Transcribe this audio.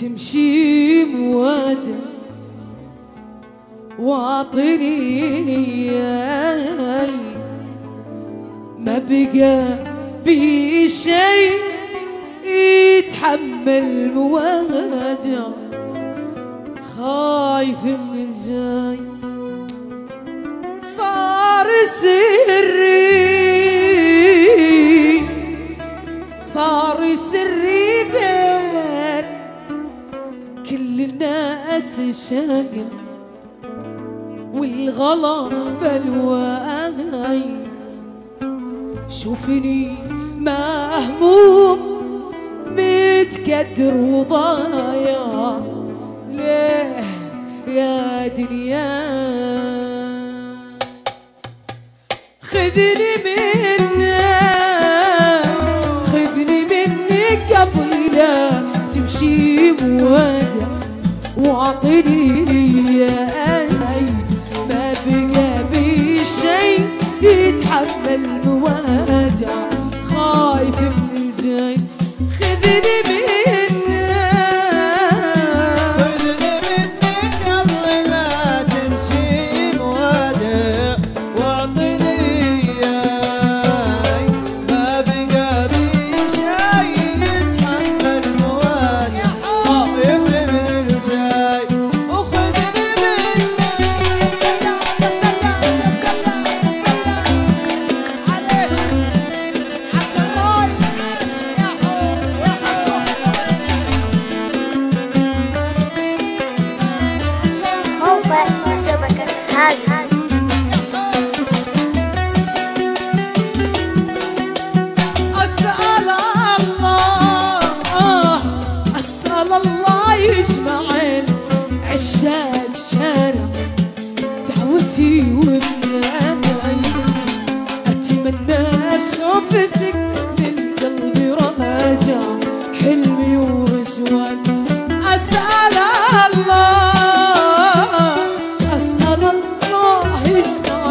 تمشي موادة واطني ما بقى بي يتحمل مواجع. خايف من الجاي. صار سري الناس شايل والغلا بلواي شوفني مهموم متكدر وضايع. ليه يا دنيا؟ خذني منك خذني منك قبل لا تمشي موادع واعطني يا ما بقى بي شي يتحمل مواجع. خايف من الجاي. خذني شافتك من قلبي رجع حلمي ورجوان أسأل الله أسأل الله يشفع